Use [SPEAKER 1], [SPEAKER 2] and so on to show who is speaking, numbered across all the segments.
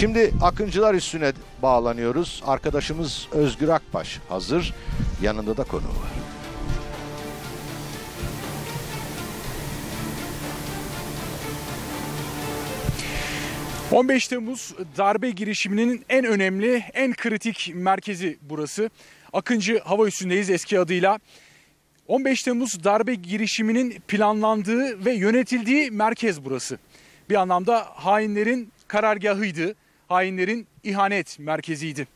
[SPEAKER 1] Şimdi Akıncılar üstüne bağlanıyoruz. Arkadaşımız Özgür Akbaş hazır. Yanında da konuğu var.
[SPEAKER 2] Hı. 15 Temmuz darbe girişiminin en önemli, en kritik merkezi burası. Akıncı Hava Üssü'ndeyiz eski adıyla. 15 Temmuz darbe girişiminin planlandığı ve yönetildiği merkez burası. Bir anlamda hainlerin karargahıydı, hainlerin ihanet merkeziydi.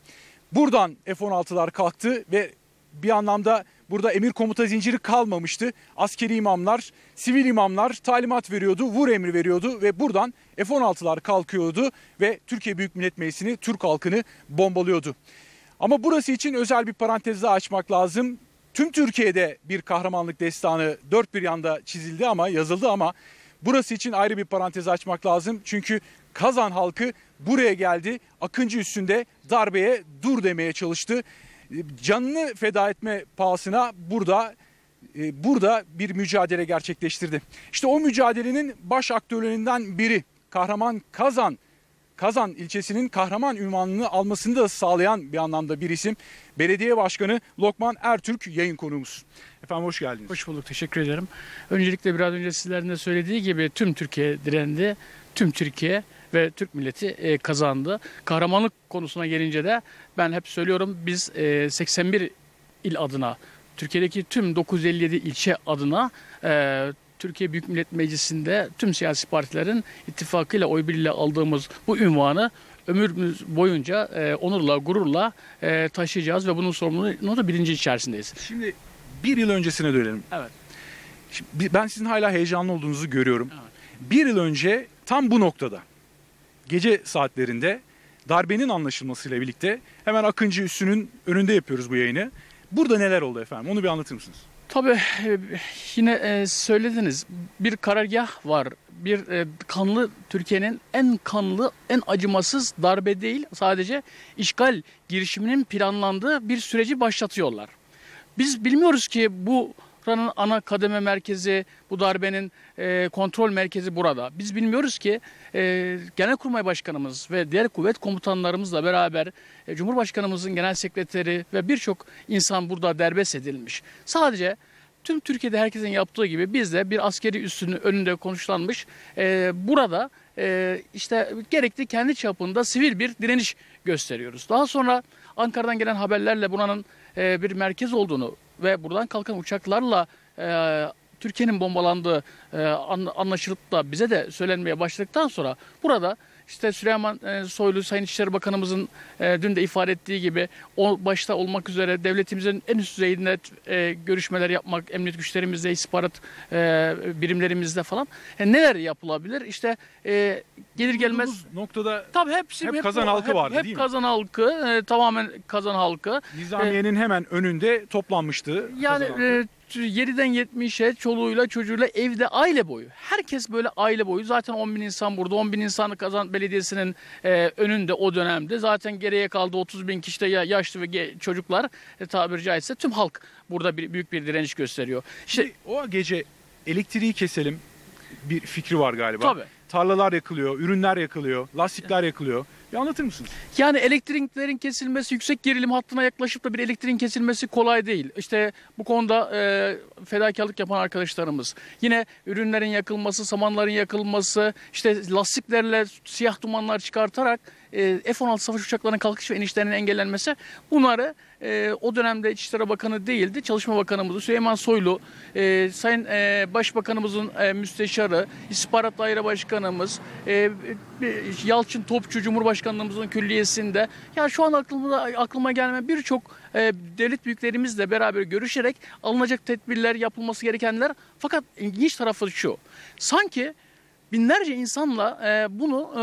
[SPEAKER 2] Buradan F-16'lar kalktı ve bir anlamda burada emir komuta zinciri kalmamıştı. Askeri imamlar, sivil imamlar talimat veriyordu, vur emri veriyordu ve buradan F-16'lar kalkıyordu ve Türkiye Büyük Millet Meclisi'ni, Türk halkını bombalıyordu. Ama burası için özel bir parantez daha açmak lazım. Tüm Türkiye'de bir kahramanlık destanı dört bir yanda çizildi ama yazıldı ama burası için ayrı bir parantez açmak lazım. Çünkü Kazan halkı buraya geldi. Akıncı üstünde darbeye dur demeye çalıştı. Canını feda etme pahasına burada e, burada bir mücadele gerçekleştirdi. İşte o mücadelenin baş aktörlerinden biri Kahraman Kazan Kazan ilçesinin kahraman ünvanını almasını da sağlayan bir anlamda bir isim. Belediye Başkanı Lokman Ertürk yayın konuğumuz. Efendim hoş geldiniz.
[SPEAKER 3] Hoş bulduk, teşekkür ederim. Öncelikle biraz önce sizlerin de söylediği gibi tüm Türkiye direndi. Tüm Türkiye ve Türk milleti e, kazandı. Kahramanlık konusuna gelince de ben hep söylüyorum biz e, 81 il adına, Türkiye'deki tüm 957 ilçe adına e, Türkiye Büyük Millet Meclisi'nde tüm siyasi partilerin ittifakıyla oy birliğiyle aldığımız bu ünvanı ömrümüz boyunca e, onurla, gururla e, taşıyacağız ve bunun sorumluluğunu da bilinci içerisindeyiz.
[SPEAKER 2] Şimdi bir yıl öncesine dönelim.
[SPEAKER 3] Evet.
[SPEAKER 2] Şimdi ben sizin hala heyecanlı olduğunuzu görüyorum.
[SPEAKER 3] Evet.
[SPEAKER 2] Bir yıl önce tam bu noktada gece saatlerinde darbenin anlaşılmasıyla birlikte hemen Akıncı Üssü'nün önünde yapıyoruz bu yayını. Burada neler oldu efendim? Onu bir anlatır mısınız?
[SPEAKER 3] Tabii e, yine e, söylediniz bir karargah var. Bir e, kanlı Türkiye'nin en kanlı, en acımasız darbe değil sadece işgal girişiminin planlandığı bir süreci başlatıyorlar. Biz bilmiyoruz ki bu buranın ana kademe merkezi, bu darbenin e, kontrol merkezi burada. Biz bilmiyoruz ki e, Genelkurmay Başkanımız ve diğer kuvvet komutanlarımızla beraber e, Cumhurbaşkanımızın genel sekreteri ve birçok insan burada derbest edilmiş. Sadece tüm Türkiye'de herkesin yaptığı gibi biz de bir askeri üssünün önünde konuşlanmış e, burada e, işte gerekli kendi çapında sivil bir direniş gösteriyoruz. Daha sonra Ankara'dan gelen haberlerle buranın e, bir merkez olduğunu ve buradan kalkan uçaklarla e, Türkiye'nin bombalandığı e, anlaşılıp da bize de söylenmeye başladıktan sonra burada işte Süleyman e, Soylu Sayın İçişleri Bakanımızın e, dün de ifade ettiği gibi o başta olmak üzere devletimizin en üst düzeyinde e, görüşmeler yapmak, emniyet güçlerimizle, istihbarat birimlerimizle falan neler yapılabilir? İşte gelir gelmez
[SPEAKER 2] Bu noktada
[SPEAKER 3] tabii hepsi
[SPEAKER 2] hep kazan halkı
[SPEAKER 3] hep,
[SPEAKER 2] vardı
[SPEAKER 3] hep
[SPEAKER 2] değil mi?
[SPEAKER 3] kazan halkı, tamamen kazan halkı.
[SPEAKER 2] Nizamiye'nin hemen önünde toplanmıştı.
[SPEAKER 3] Yani 7'den 70'e çoluğuyla çocuğuyla evde aile boyu. Herkes böyle aile boyu. Zaten 10 bin insan burada. 10 bin insanı Kazan Belediyesi'nin e, önünde o dönemde. Zaten geriye kaldı 30 bin kişi de ya, yaşlı ve çocuklar e, tabiri caizse tüm halk burada bir, büyük bir direniş gösteriyor. İşte
[SPEAKER 2] o gece elektriği keselim bir fikri var galiba.
[SPEAKER 3] Tabii.
[SPEAKER 2] Tarlalar yakılıyor, ürünler yakılıyor, lastikler yakılıyor. Bir anlatır mısınız?
[SPEAKER 3] Yani elektriklerin kesilmesi, yüksek gerilim hattına yaklaşıp da bir elektriğin kesilmesi kolay değil. İşte bu konuda e, fedakarlık yapan arkadaşlarımız. Yine ürünlerin yakılması, samanların yakılması, işte lastiklerle siyah dumanlar çıkartarak F-16 savaş uçaklarının kalkış ve inişlerinin engellenmesi bunları e, o dönemde İçişleri Bakanı değildi. Çalışma Bakanımız Süleyman Soylu, e, Sayın e, Başbakanımızın e, müsteşarı, İstihbarat Daire Başkanımız, e, e, Yalçın Topçu Cumhurbaşkanlığımızın külliyesinde ya şu an aklıma, aklıma gelmeyen birçok e, devlet büyüklerimizle beraber görüşerek alınacak tedbirler, yapılması gerekenler fakat ilginç tarafı şu. Sanki binlerce insanla e, bunu e,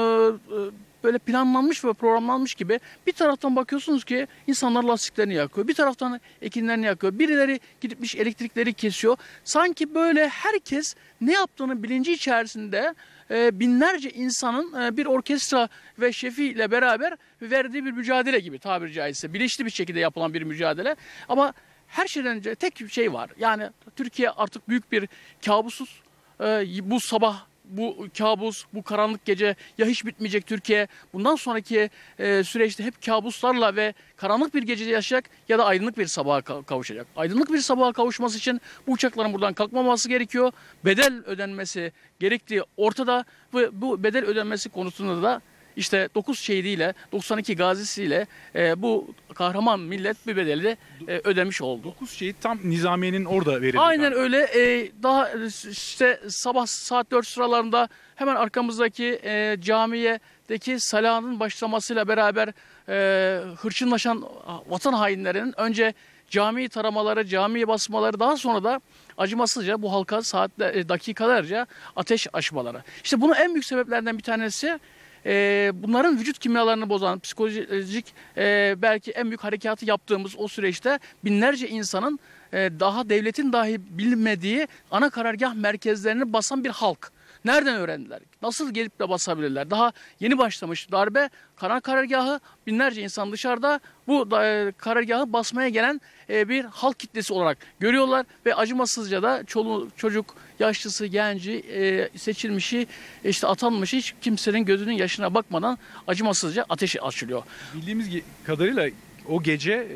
[SPEAKER 3] e, böyle planlanmış ve programlanmış gibi bir taraftan bakıyorsunuz ki insanlar lastiklerini yakıyor. Bir taraftan ekinlerini yakıyor. Birileri gitmiş elektrikleri kesiyor. Sanki böyle herkes ne yaptığını bilinci içerisinde e, binlerce insanın e, bir orkestra ve şefiyle beraber verdiği bir mücadele gibi tabiri caizse. Bilinçli bir şekilde yapılan bir mücadele. Ama her şeyden önce tek bir şey var. Yani Türkiye artık büyük bir kabusuz. E, bu sabah bu kabus, bu karanlık gece ya hiç bitmeyecek Türkiye bundan sonraki e, süreçte hep kabuslarla ve karanlık bir gecede yaşayacak ya da aydınlık bir sabaha ka- kavuşacak. Aydınlık bir sabaha kavuşması için bu uçakların buradan kalkmaması gerekiyor. Bedel ödenmesi gerektiği ortada ve bu bedel ödenmesi konusunda da işte 9 şehidiyle 92 gazisiyle e, bu kahraman millet bir bedeli e, ödemiş oldu.
[SPEAKER 2] 9 şehit tam Nizamiye'nin orada verildi.
[SPEAKER 3] Aynen öyle. E, daha e, işte sabah saat 4 sıralarında hemen arkamızdaki e, camiyedeki salanın başlamasıyla beraber e, hırçınlaşan vatan hainlerinin önce camiyi taramaları, camiye basmaları daha sonra da acımasızca bu halka saatler, e, dakikalarca ateş açmaları. İşte bunun en büyük sebeplerden bir tanesi e, bunların vücut kimyalarını bozan psikolojik e, belki en büyük harekatı yaptığımız o süreçte binlerce insanın e, daha devletin dahi bilmediği ana karargah merkezlerini basan bir halk. Nereden öğrendiler? Nasıl gelip de basabilirler? Daha yeni başlamış darbe, karar karargahı, binlerce insan dışarıda bu e, karargahı basmaya gelen e, bir halk kitlesi olarak görüyorlar ve acımasızca da çoluğu, çocuk, yaşlısı, genci, e, seçilmişi, işte atanmışı hiç kimsenin gözünün yaşına bakmadan acımasızca ateş açılıyor.
[SPEAKER 2] Bildiğimiz kadarıyla o gece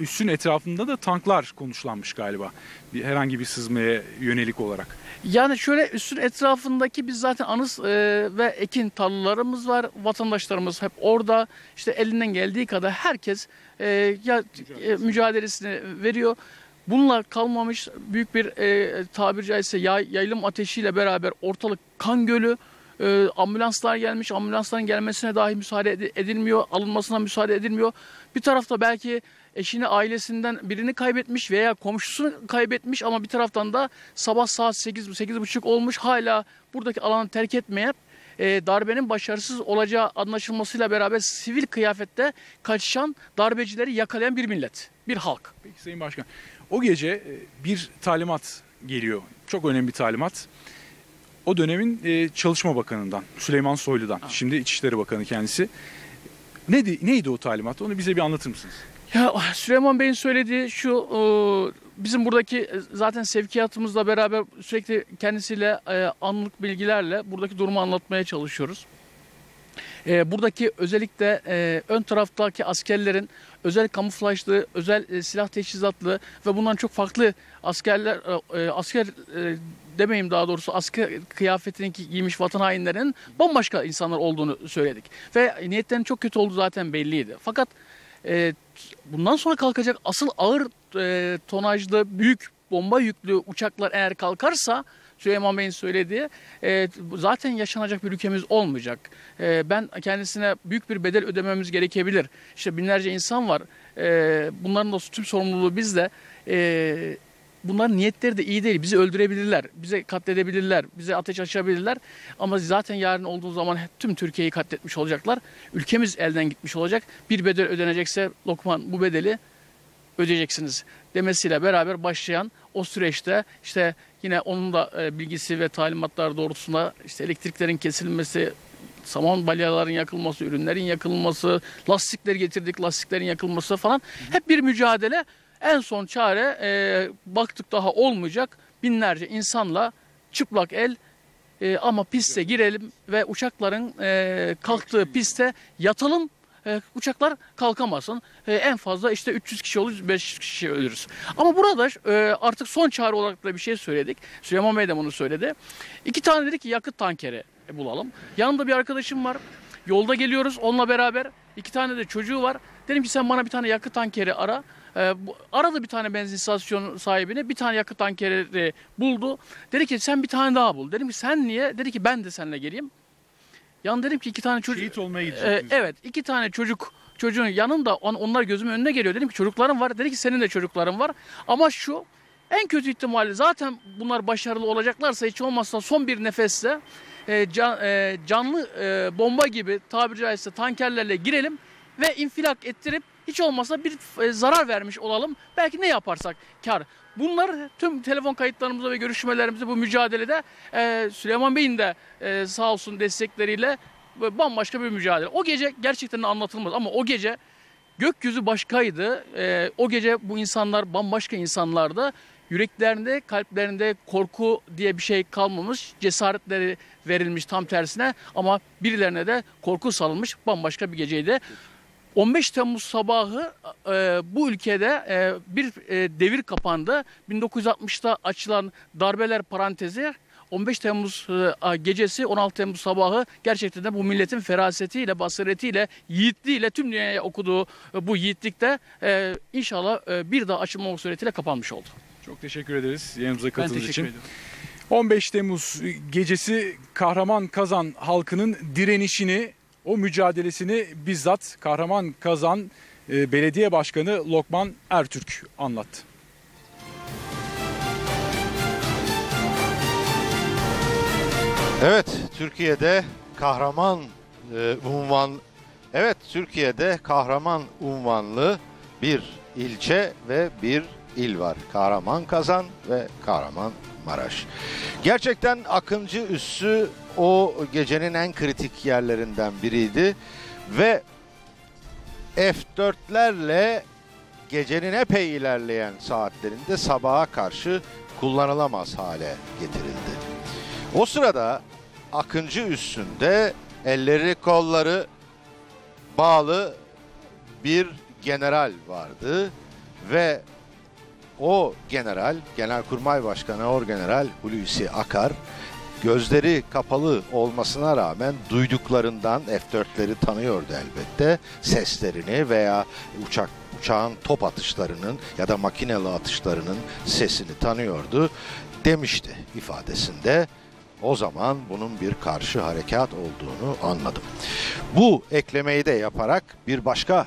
[SPEAKER 2] üssün etrafında da tanklar konuşlanmış galiba. Bir, herhangi bir sızmaya yönelik olarak.
[SPEAKER 3] Yani şöyle üstün etrafındaki biz zaten anıs e, ve ekin tarlalarımız var. Vatandaşlarımız hep orada. İşte elinden geldiği kadar herkes e, ya e, mücadelesini veriyor. Bununla kalmamış büyük bir e, tabiri caizse yay, yayılım ateşiyle beraber ortalık kan gölü. E, ambulanslar gelmiş, ambulansların gelmesine dahi müsaade edi- edilmiyor, alınmasına müsaade edilmiyor. Bir tarafta belki eşini, ailesinden birini kaybetmiş veya komşusunu kaybetmiş ama bir taraftan da sabah saat 8 8.30 olmuş hala buradaki alanı terk etmeyip e, darbenin başarısız olacağı anlaşılmasıyla beraber sivil kıyafette kaçışan darbecileri yakalayan bir millet, bir halk.
[SPEAKER 2] Peki Sayın Başkan, o gece e, bir talimat geliyor. Çok önemli bir talimat. O dönemin e, Çalışma Bakanı'ndan, Süleyman Soylu'dan. Şimdi İçişleri Bakanı kendisi. Neydi, neydi o talimat? Onu bize bir anlatır mısınız?
[SPEAKER 3] Ya Süleyman Bey'in söylediği şu bizim buradaki e, zaten sevkiyatımızla beraber sürekli kendisiyle e, anlık bilgilerle buradaki durumu anlatmaya çalışıyoruz. E, buradaki özellikle ön taraftaki askerlerin özel kamuflajlı, özel silah teçhizatlı ve bundan çok farklı askerler asker demeyeyim daha doğrusu asker kıyafetini gi- giymiş vatan hainlerinin bambaşka insanlar olduğunu söyledik. Ve niyetlerinin çok kötü olduğu zaten belliydi. Fakat e, bundan sonra kalkacak asıl ağır e, tonajlı büyük bomba yüklü uçaklar eğer kalkarsa Süleyman Bey'in söylediği e, zaten yaşanacak bir ülkemiz olmayacak. E, ben kendisine büyük bir bedel ödememiz gerekebilir. İşte binlerce insan var. E, bunların da tüm sorumluluğu bizde. E, bunların niyetleri de iyi değil. Bizi öldürebilirler, bize katledebilirler, bize ateş açabilirler. Ama zaten yarın olduğu zaman tüm Türkiye'yi katletmiş olacaklar. Ülkemiz elden gitmiş olacak. Bir bedel ödenecekse Lokman bu bedeli ödeyeceksiniz demesiyle beraber başlayan o süreçte işte yine onun da e, bilgisi ve talimatlar doğrultusunda işte elektriklerin kesilmesi, saman balyaların yakılması, ürünlerin yakılması, lastikleri getirdik, lastiklerin yakılması falan hep bir mücadele. En son çare e, baktık daha olmayacak binlerce insanla çıplak el e, ama piste girelim ve uçakların e, kalktığı piste yatalım e, uçaklar kalkamasın. E, en fazla işte 300 kişi olur, 500 kişi ölürüz. Ama burada e, artık son çare olarak da bir şey söyledik. Süleyman Bey de bunu söyledi. İki tane dedik ki yakıt tankeri bulalım. Yanımda bir arkadaşım var. Yolda geliyoruz onunla beraber. İki tane de çocuğu var. Dedim ki sen bana bir tane yakıt tankeri ara. E, bu, aradı bir tane benzin istasyonu sahibine. Bir tane yakıt tankeri buldu. Dedi ki sen bir tane daha bul. Dedim ki sen niye? Dedi ki ben de seninle geleyim. Yan dedim ki iki tane çocuk...
[SPEAKER 2] Şehit olmaya gidecektiniz.
[SPEAKER 3] evet iki tane çocuk çocuğun yanında on- onlar gözümün önüne geliyor. Dedim ki çocuklarım var. Dedi ki senin de çocukların var. Ama şu en kötü ihtimalle zaten bunlar başarılı olacaklarsa hiç olmazsa son bir nefeste e, can- e, canlı e, bomba gibi tabiri caizse tankerlerle girelim ve infilak ettirip hiç olmazsa bir e, zarar vermiş olalım. Belki ne yaparsak kar. Bunlar tüm telefon kayıtlarımızda ve görüşmelerimizde bu mücadelede e, Süleyman Bey'in de e, sağ olsun destekleriyle bambaşka bir mücadele. O gece gerçekten anlatılmaz ama o gece gökyüzü başkaydı. O gece bu insanlar bambaşka insanlardı. yüreklerinde, kalplerinde korku diye bir şey kalmamış. Cesaretleri verilmiş tam tersine ama birilerine de korku salınmış bambaşka bir geceydi. 15 Temmuz sabahı e, bu ülkede e, bir e, devir kapandı. 1960'ta açılan darbeler parantezi 15 Temmuz e, gecesi 16 Temmuz sabahı gerçekten de bu milletin ferasetiyle, basiretiyle, yiğitliğiyle tüm dünyaya okuduğu e, bu yiğitlikte e, inşallah e, bir daha açılmamak suretiyle kapanmış oldu.
[SPEAKER 2] Çok teşekkür ederiz yayınımıza
[SPEAKER 3] Ben
[SPEAKER 2] katıldığınız
[SPEAKER 3] teşekkür
[SPEAKER 2] için.
[SPEAKER 3] ediyorum.
[SPEAKER 2] 15 Temmuz gecesi Kahraman Kazan halkının direnişini, o mücadelesini bizzat Kahraman Kazan e, Belediye Başkanı Lokman Ertürk anlattı.
[SPEAKER 1] Evet, Türkiye'de kahraman e, unvan Evet, Türkiye'de kahraman unvanlı bir ilçe ve bir il var. Kahraman Kazan ve Kahraman Maraş. Gerçekten Akıncı Üssü o gecenin en kritik yerlerinden biriydi ve F4'lerle gecenin epey ilerleyen saatlerinde sabaha karşı kullanılamaz hale getirildi. O sırada Akıncı üstünde elleri kolları bağlı bir general vardı ve o general, Genelkurmay Başkanı Orgeneral Hulusi Akar gözleri kapalı olmasına rağmen duyduklarından F4'leri tanıyordu elbette. Seslerini veya uçak uçağın top atışlarının ya da makineli atışlarının sesini tanıyordu demişti ifadesinde. O zaman bunun bir karşı harekat olduğunu anladım. Bu eklemeyi de yaparak bir başka